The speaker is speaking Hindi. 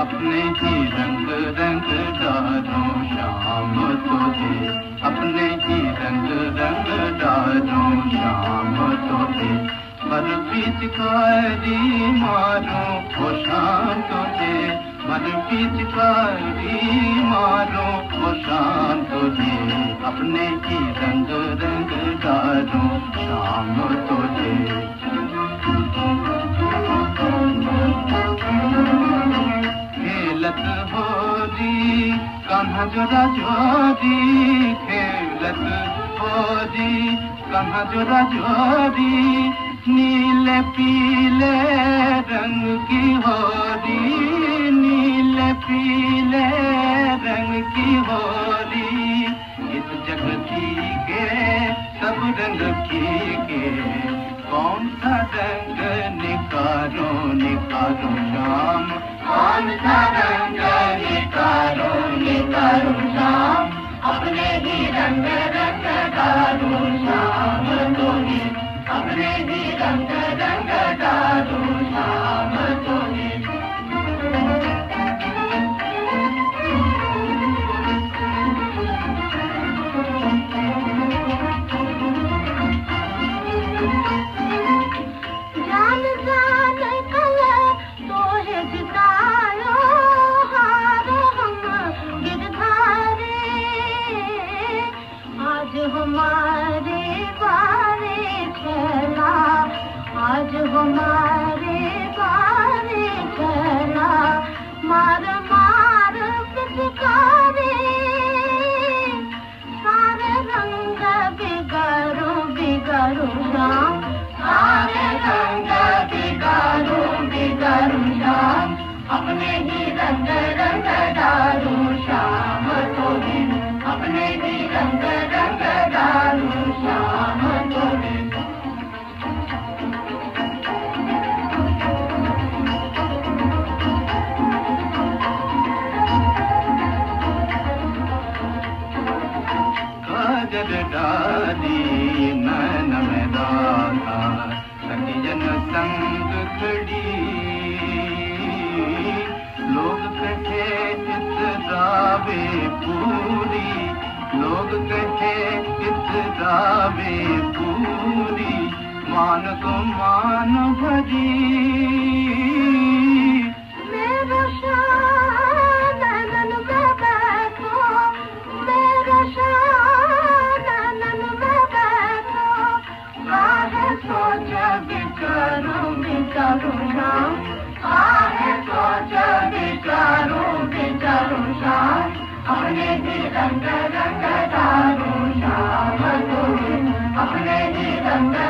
अपने ही रंग रंग डालो शाम तुझे अपने ही रंग रंग डालो शाम तुझे मर पिचकारी मारो शाम तुझे मर पिचकारी मारो शाम तुझे अपने ही रंग रंग डालो शाम कन्हा जोरा जोरी खेलत होरी कन्हा जोरा जोरी नीले पीले रंग की होरी नीले पीले रंग की होरी इस जगती के सब रंग की के, कौन सा रंग निकालो निकालो शाम कौन सा रंग श्याम अपने श्याम अपने ही रंग रंग डालो शाम तुम्हें अपने ही रंग पूरी पूरी। मान कहे मान भॼी पूरी। मान को मान भरी। तो जब करोग अपने दिल रंग रंग शाम तुम्हें अपने दिल रंग